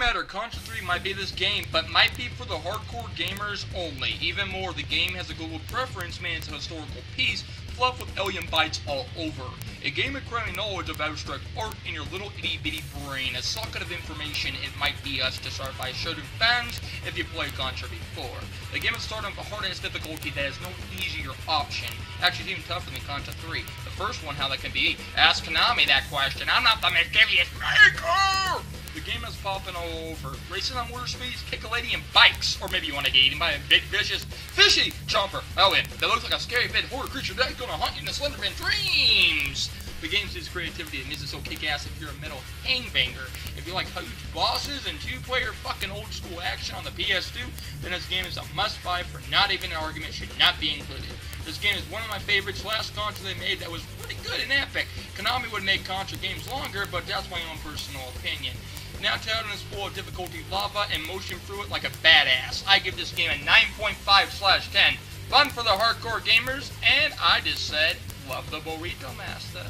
matter, Contra 3 might be this game, but might be for the hardcore gamers only. Even more, the game has a global preference, it's a historical piece, fluff with alien bites all over. A game of cramming knowledge of abstract art in your little itty bitty brain, a socket of information it might be us to start by Shonen fans if you played Contra before. The game is starting with a hardest difficulty that has no easier option. Actually, it's even tougher than Contra 3. The first one, how that can be, ask Konami that question. I'm not the mischievous maker! All over. Racing on water speeds, kick a lady in bikes. Or maybe you want to get eaten by a big vicious fishy jumper. Oh, and that looks like a scary big horror creature that's gonna haunt you in the Slenderman dreams. The game's its creativity and it so kick-ass if you're a metal hangbanger. If you like huge bosses and two-player fucking old school action on the PS2, then this game is a must-buy for not even an argument should not be included. This game is one of my favorites. Last console they made that was pretty good and epic. Konami would make Contra games longer, but that's my own personal opinion. Now Town is full of difficulty lava and motion through it like a badass. I give this game a 9.5 slash 10. Fun for the hardcore gamers, and I just said, love the Burrito Master.